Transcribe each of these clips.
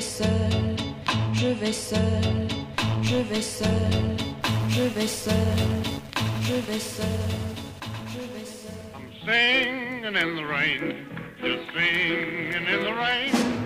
vais seul, je vais seul, je vais seul, je vais seul, je vais seul, je vais seul. I'm singing in the rain, just singing in the rain.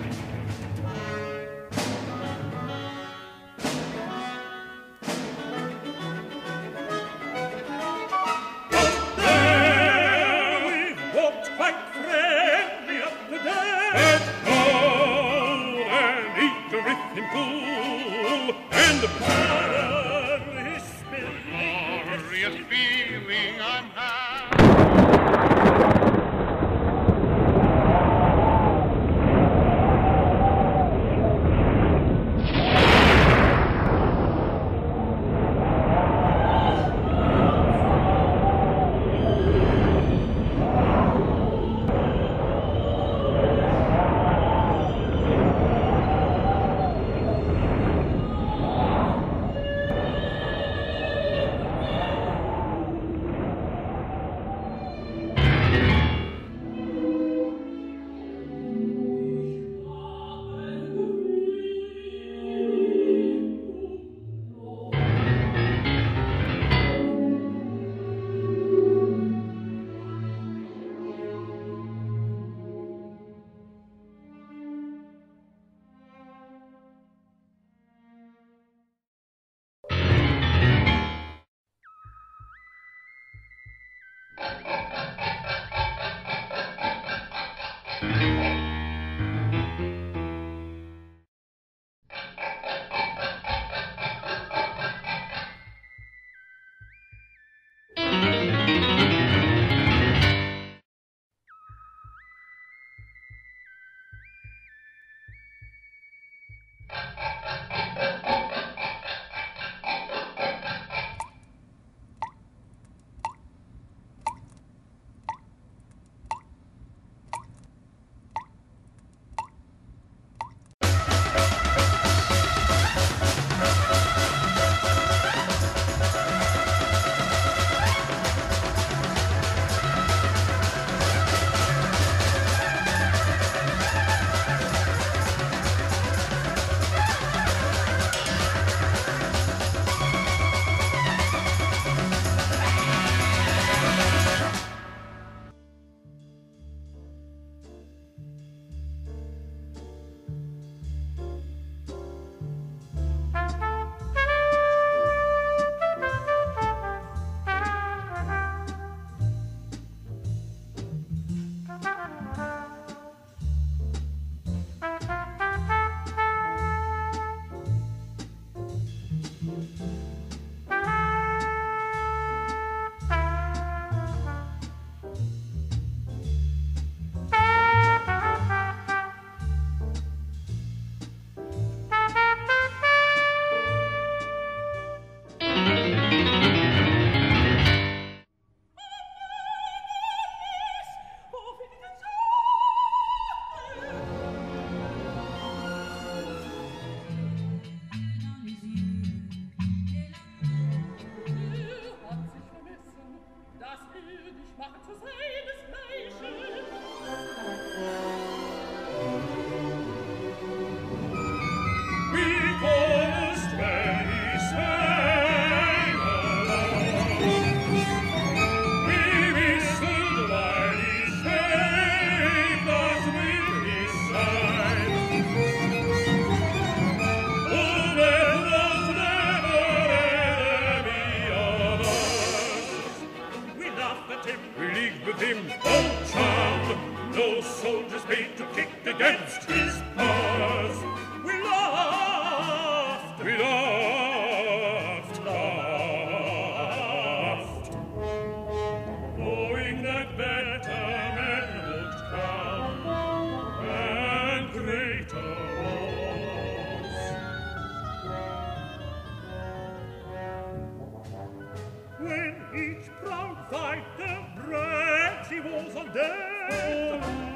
zweite Brett, sie wohl so dämmt.